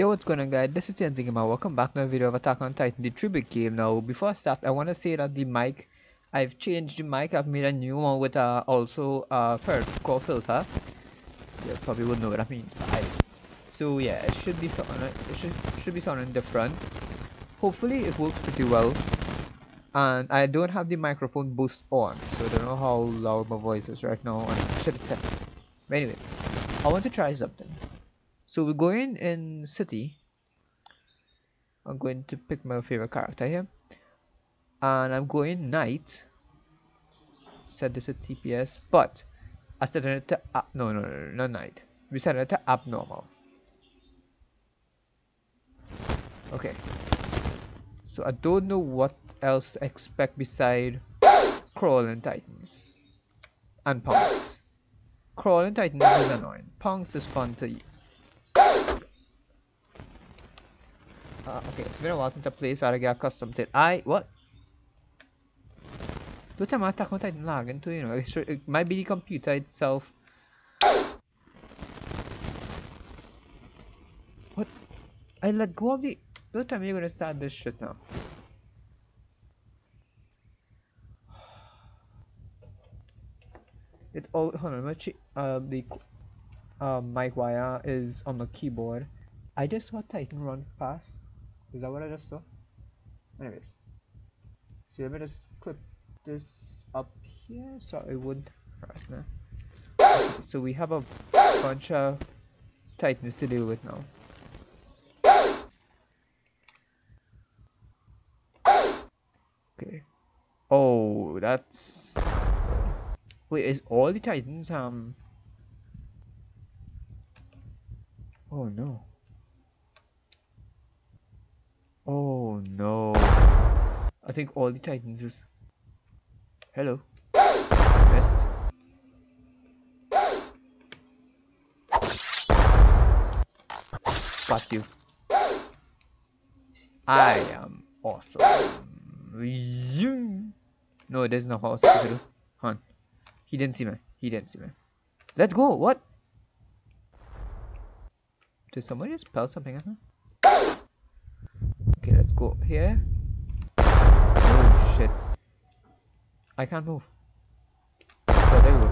Yo, what's going on guys? This is Gamer. Welcome back to a video of Attack on Titan, the Tribute game. Now, before I start, I want to say that the mic, I've changed the mic. I've made a new one with uh, also a core filter. You probably wouldn't know what that means. I, so yeah, it should be sounding, it should, should be sounding different. Hopefully it works pretty well. And I don't have the microphone boost on, so I don't know how loud my voice is right now. And I should have tested. But anyway, I want to try something. So we're going in city. I'm going to pick my favorite character here. And I'm going night. Set this at TPS, but I set it to up. No, no, no, not night. We set it to abnormal. Okay. So I don't know what else to expect beside crawling titans and punks. Crawling titans is annoying. Punks is fun to Uh, okay, it's been a while since I played, so I get accustomed to it. I what? Me Attack on Titan lagging too, you know. It might be the computer itself. What? I let go of the. Don't tell me you're gonna start this shit now. It all hold on, my uh, the uh, mic wire is on the keyboard. I just saw Titan run past. Is that what I just saw? Anyways. So let me just clip this up here so it would harass me. So we have a bunch of Titans to deal with now. Okay. Oh, that's... Wait, is all the Titans, um... Oh no. Oh no. I think all the titans is... Hello. Missed. Got you. I am awesome. No, there's no horse. Huh. He didn't see me. He didn't see me. Let's go. What? Did somebody just spell something at me? Go here. Oh shit. I can't move. Oh, we go.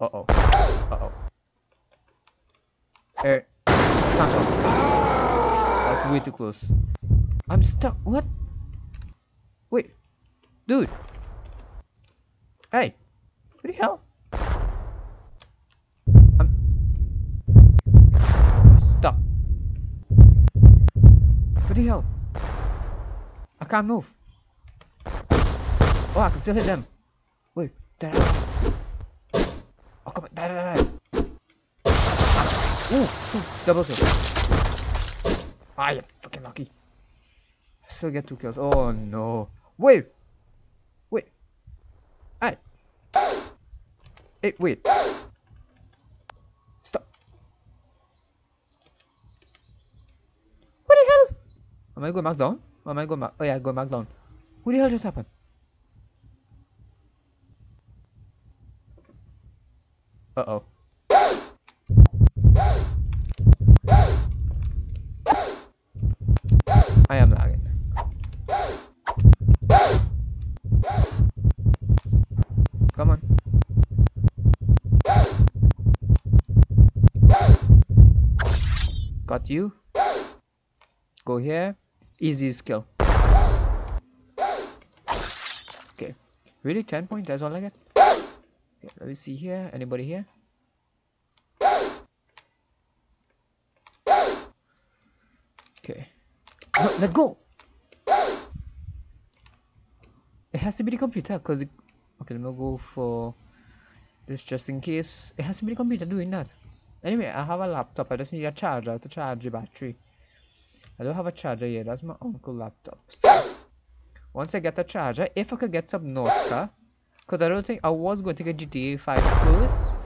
Uh oh. Uh oh. Air. Can't talk. That's way too close. I'm stuck. What? Wait. Dude. Hey. What the hell? What the hell? I can't move. Oh, I can still hit them. Wait, die. Oh, come on, die, die, die. Ooh, ooh double kill. Ah, you're fucking lucky. I still get two kills. Oh no. Wait! Wait. Hey! Hey, wait. Am I going back down? Or am I going back? Oh yeah, going back down. Who the hell just happened? Uh oh. I am lagging. Come on. Got you. Go here easy skill. Okay, really 10 points, that's all I get? Okay, let me see here, anybody here? Okay, no, let go! It has to be the computer, cause it... Okay, let me go for this just in case. It has to be the computer doing that. Anyway, I have a laptop, I just need a charger to charge the battery. I don't have a charger yet. That's my uncle laptop. So once I get a charger, if I could get some Northstar, because I don't think I was going to get GTA 5 first.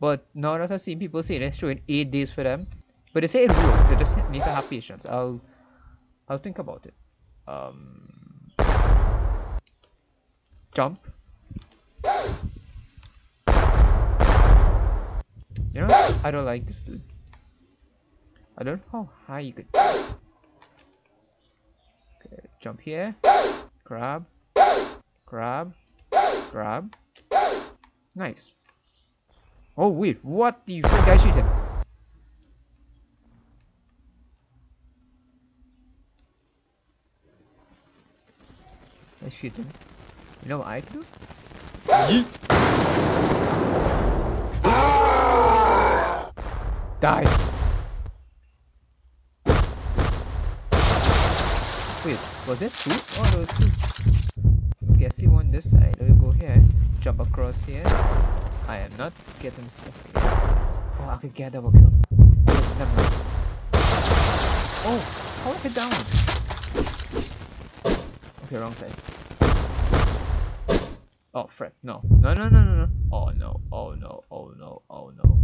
But now that I've seen people saying it's showing 8 days for them. But they say it works, you just need to have patience. I'll I'll think about it. Um Jump. You know I don't like this dude. I don't know how high you could. Okay, jump here. Grab. Grab. Grab. Nice. Oh wait, what the frick I shoot him? I shoot him. You know what I do? Yeet. Die. Wait, was that two? Oh, there was two. Okay, I see one this side. Let me go here. Jump across here. I am not getting stuff here. Oh, I could get double kill. Wait, never mind. Oh, how I get down? Okay, wrong side. Oh, frick. No. No, no, no, no, no. Oh, no. Oh, no. Oh, no. Oh, no.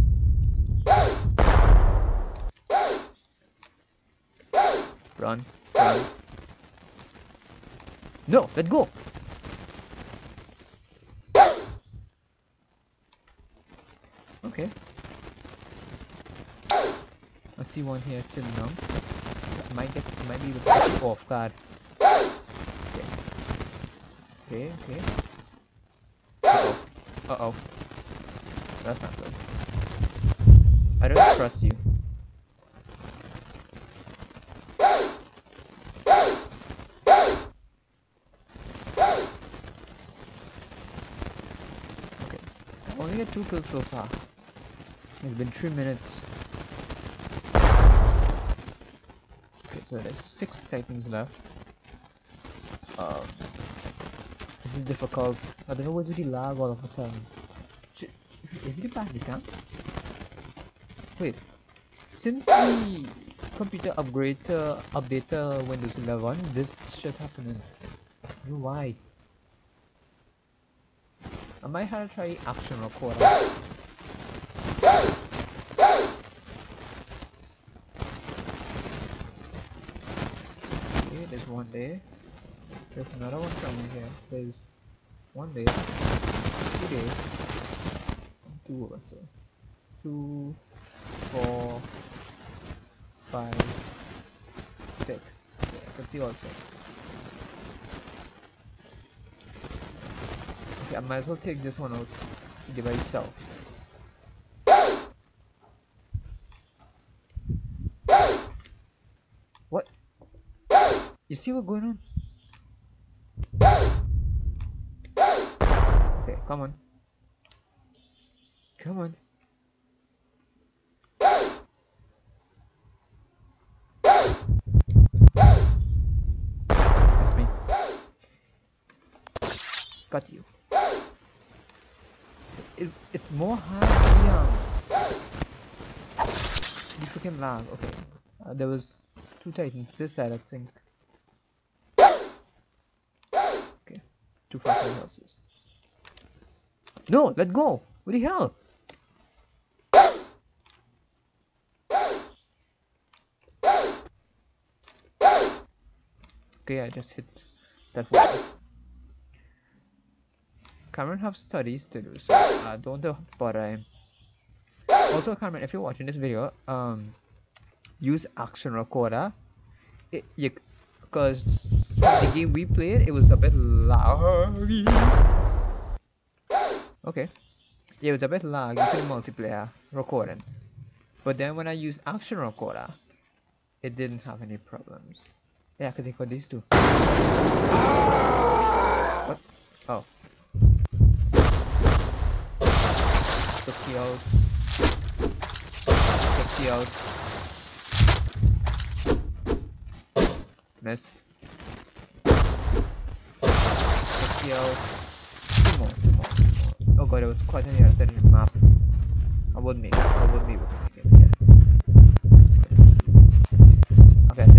Run. Run. No, let go. Okay. I see one here still numb. Might get might be able to off guard. Okay. Okay, okay. Uh oh. Uh oh. That's not good. I don't trust you. Okay. Got two kills so far. It's been three minutes. Okay, so there's six titans left. Um, this is difficult. I don't know why did he lag all of a sudden. Is it back again? Wait, since the computer upgrade to update Windows 11, this should happen. I don't know why. I might have to try action recorder. Okay, there's one there. There's another one coming here. There's one there. Two. And two So. Two, four, five, six. Yeah, I can see all six. Okay, I might as well take this one out by itself. What? You see what's going on? Okay, come on. Come on. That's me. Got you. It, it's more hard. You freaking lag. Okay. Uh, there was two titans this side, I think. Okay. Two fucking houses. No, let go. What the hell? Okay, I just hit that wall. Cameron have studies to do, so uh, don't bother him. Also, Cameron, if you're watching this video, um, use action recorder. It, you, because the game we played, it was a bit laggy. Okay, yeah, it was a bit laggy for the multiplayer recording, but then when I use action recorder, it didn't have any problems. Yeah, I can take out these two. What? Oh. You out. Took. Missed. Two more, two more, two more. Oh god, it was quite on the other the map. I wouldn't make. I wouldn't be able to. Okay,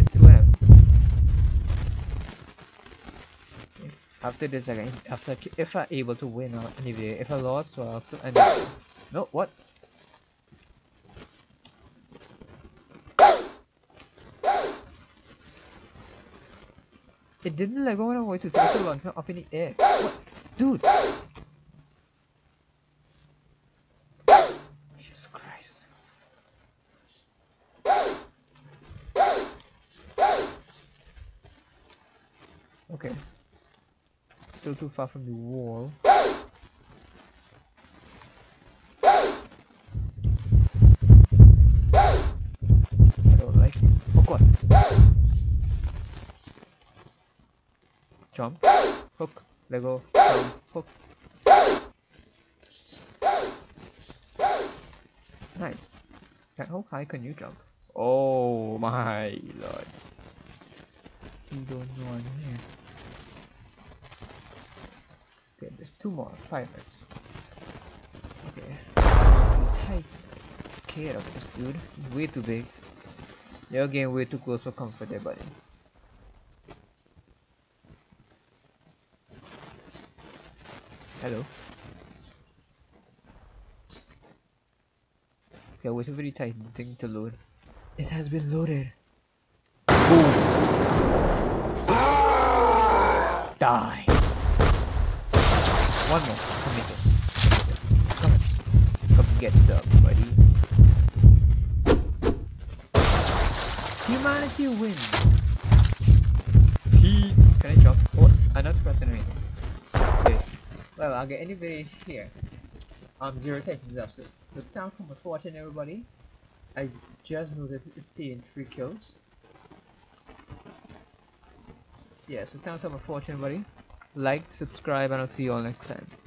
after this again after if I able to win or anyway if I lost well so anyway no, what? It didn't let go when I wanted to, so I to launch him up in the air. What? Dude! Jesus Christ. Okay. Still too far from the wall. Jump. Hook. Lego. Jump. Hook. Nice. Can, how high can you jump? Oh my lord. You don't know I'm here. Okay, there's two more. Five minutes. Okay. I'm. Scared of this dude. He's way too big. You're getting way too close for comfort there, buddy. Hello. Okay, wait for the Titan thing to load. It has been loaded. Boom. Die. One more. Come make. Come on. Come get some, buddy. Humanity wins. He. Can I jump? What? Oh, Not pressing anything. Okay. Well, I'll get anybody here. I'm zero Titans after. So thank you for watching everybody. I just noticed it's taking three kills. Yeah, so thank you for watching everybody. Like, subscribe, and I'll see you all next time.